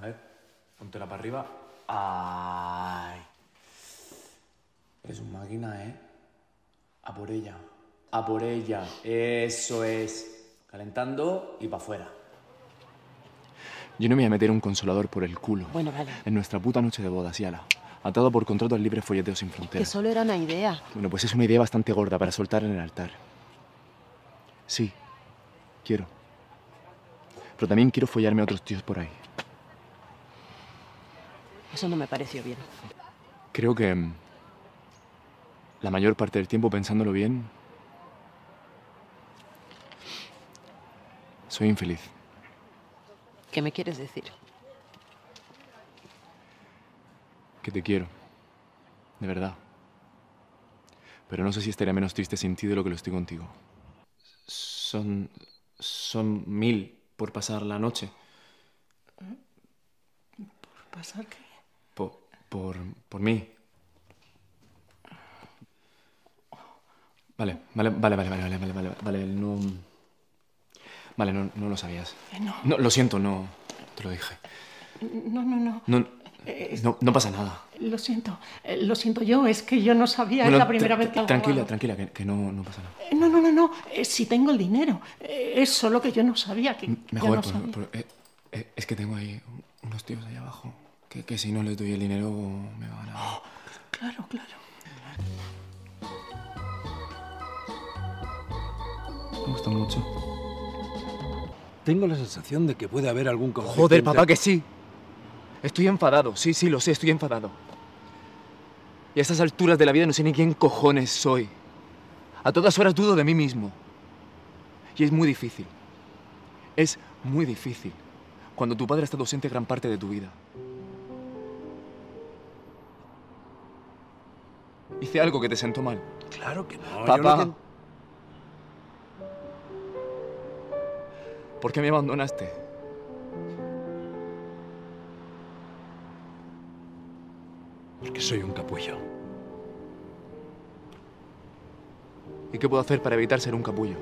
A ver, póntela para arriba. ¡Ay! Eres un máquina, ¿eh? A por ella. A por ella. Eso es. Calentando y para afuera. Yo no me voy a meter un consolador por el culo. Bueno, vale. En nuestra puta noche de bodas, Yala. Atado por contrato al libre folleteo sin Que fronteras. solo era una idea. Bueno, pues es una idea bastante gorda para soltar en el altar. Sí, quiero. Pero también quiero follarme a otros tíos por ahí. Eso no me pareció bien. Creo que mm, la mayor parte del tiempo pensándolo bien, soy infeliz. ¿Qué me quieres decir? Que te quiero. De verdad. Pero no sé si estaría menos triste sin ti de lo que lo estoy contigo. Son. Son mil por pasar la noche. ¿Pasar qué? por, por mí. Vale, vale, vale, vale, vale, vale, vale, vale, no... Vale, no, no lo sabías. Eh, no. no. Lo siento, no te lo dije. No, no, no. No, eh, no, no pasa nada. Lo siento, eh, lo siento yo, es que yo no sabía, bueno, es la primera vez que hago Tranquila, tranquila, que, que no, no, pasa nada. Eh, no, no, no, no, eh, si tengo el dinero, eh, es solo que yo no sabía que... Mejor, no por, sabía. Por, es que tengo ahí unos tíos allá abajo. Que, que si no les doy el dinero me van a. Claro, claro. Me gusta mucho. Tengo la sensación de que puede haber algún conflicto. Joder, papá, que sí. Estoy enfadado. Sí, sí, lo sé, estoy enfadado. Y a estas alturas de la vida no sé ni quién cojones soy. A todas horas dudo de mí mismo. Y es muy difícil. Es muy difícil cuando tu padre está ausente gran parte de tu vida. Hice algo que te sentó mal. Claro que no. yo Papá. ¿Por qué me abandonaste? Porque soy un capullo. ¿Y qué puedo hacer para evitar ser un capullo?